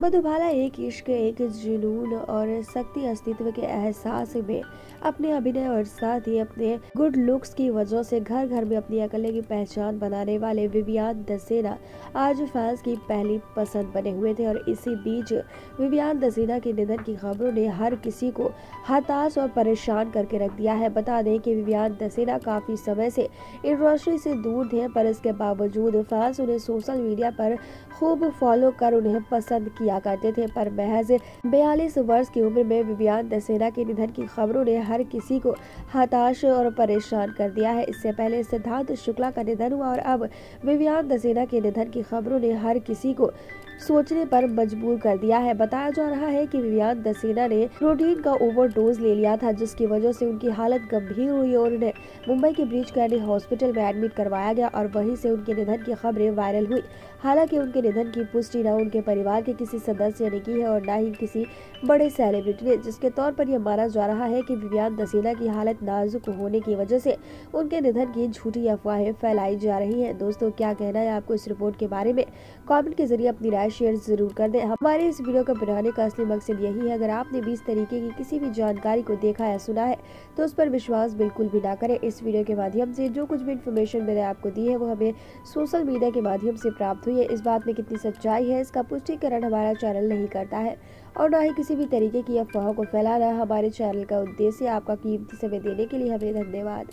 मधुबाला एक इश्क, एक जुनून और शक्ति अस्तित्व के एहसास में अपने अभिनय और साथ ही अपने गुड लुक्स की वजह से घर घर में अपनी अकेले की पहचान बनाने वाले विवियान दसेना आज फैंस की पहली पसंद बने हुए थे और इसी बीच विवियान दसेना के निधन की खबरों ने हर किसी को हताश और परेशान करके रख दिया है। बता दें कि विवियान दसेना काफ़ी समय से इंडस्ट्री से दूर थे, पर इसके बावजूद फैंस उन्हें सोशल मीडिया पर खूब फॉलो कर उन्हें पसंद किया किया करते थे, पर महज बयालीस वर्ष की उम्र में विवियान दसेना के निधन की खबरों ने हर किसी को हताश और परेशान कर दिया है। इससे पहले सिद्धार्थ शुक्ला का निधन हुआ और अब विवियान दसेना के निधन की खबरों ने हर किसी को सोचने पर मजबूर कर दिया है। बताया जा रहा है कि विवियान दसीना ने प्रोटीन का ओवरडोज ले लिया था, जिसकी वजह से उनकी हालत गंभीर हुई और उन्हें मुंबई के ब्रिज कैंडी हॉस्पिटल में एडमिट करवाया गया और वहीं से उनके निधन की खबरें वायरल हुई। हालाँकि उनके निधन की पुष्टि न उनके परिवार के किसी सदस्य ने की है और न ही किसी बड़े सेलिब्रिटी ने, जिसके तौर पर यह माना जा रहा है कि विवियान दसीना की हालत नाजुक होने की वजह से उनके निधन की झूठी अफवाहें फैलाई जा रही है। दोस्तों, क्या कहना है आपको इस रिपोर्ट के बारे में? कॉमेंट के ज़रिए अपनी राय शेयर ज़रूर कर दें। हमारे इस वीडियो को बनाने का असली मकसद यही है, अगर आपने भी इस तरीके की किसी भी जानकारी को देखा या सुना है तो उस पर विश्वास बिल्कुल भी ना करें। इस वीडियो के माध्यम से जो कुछ भी इन्फॉर्मेशन मैंने आपको दी है, वो हमें सोशल मीडिया के माध्यम से प्राप्त हुई है। इस बात में कितनी सच्चाई है, इसका पुष्टिकरण हमारा चैनल नहीं करता है और न ही किसी भी तरीके की अफवाहों को फैलाना हमारे चैनल का उद्देश्य आपका कीमती समय देने के लिए हमें धन्यवाद।